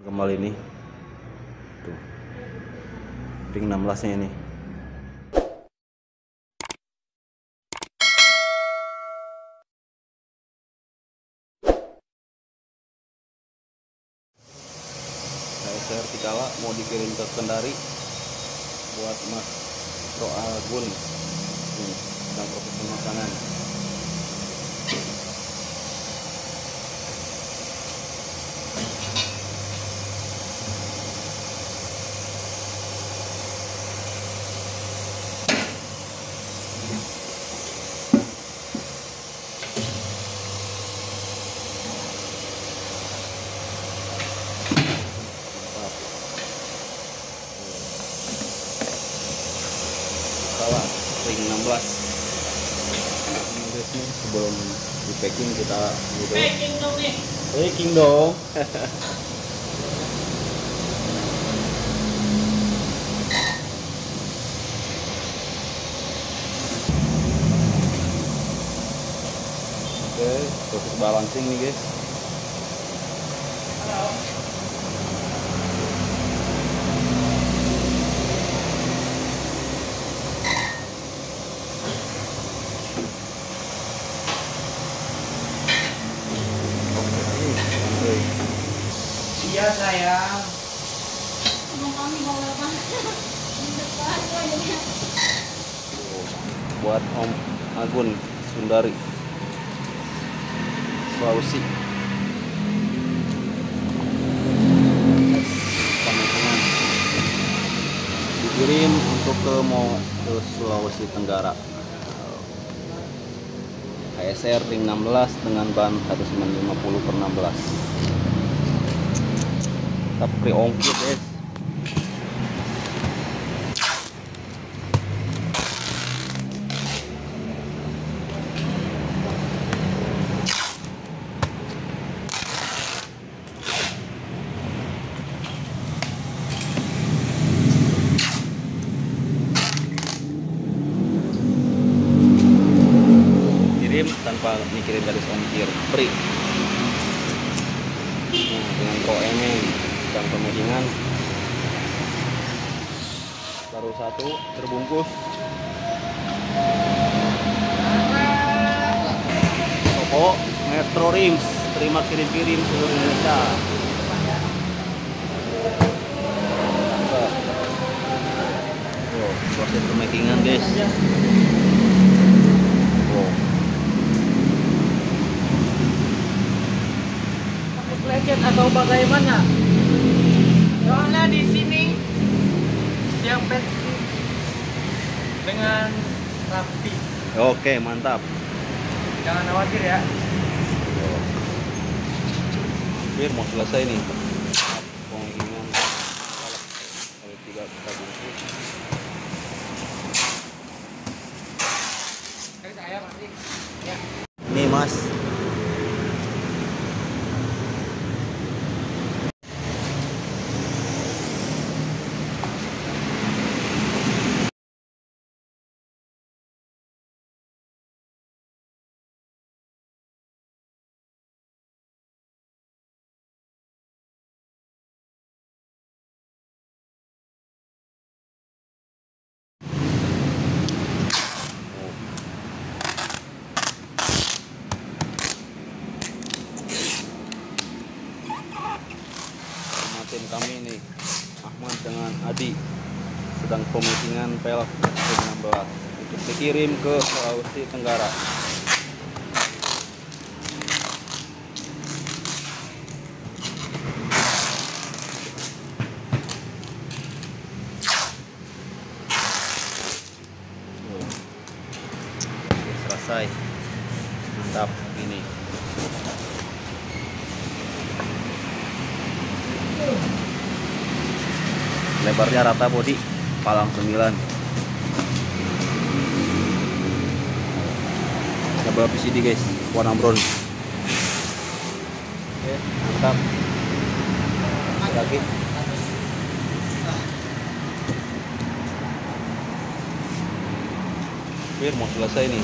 kembali nih tuh. Ring 16 nya ini. KSR Tikala mau dikirim ke Kendari buat Mas Pro Agun ini proses pemasangan Mantap. Ring 16 Ini guys nih sebelum di packing kita gitu Packing dong nih. packing dong Oke, proses balancing nih guys. Halo. Oke. Iya sayang. Buat Om Agun Sundari. Sulawesi. Pamikiran dikirim untuk ke mau ke Sulawesi Tenggara. KSR ring 16 dengan ban 150 per 16 kita pre ongkir guys. Tanpa mikirin garis ongkir. Free. Nah dengan pro dan pemedingan baru satu terbungkus. Toko Metro Rims. Terima kirim-kirim seluruh Indonesia. Proses pemakingan guys. Wow. Atau bagaimana? Soalnya di sini setiap packing dengan rapi. Oke, mantap. Jangan khawatir ya. Bir mau selesai nih. Pengiringan kali tiga kita bungkus. Kayak saya nanti. Ya. Nih mas. Sama tim kami nih Ahmad dengan Adi sedang pemitingan pelek ke-16 untuk dikirim ke Sulawesi Tenggara. Selesai. Mantap ini lebarnya rata body palang 9 double PCD guys. Warna bronze oke mantap. Lagi. Bir mau selesai nih